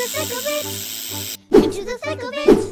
the thick of it. Into the thick of it.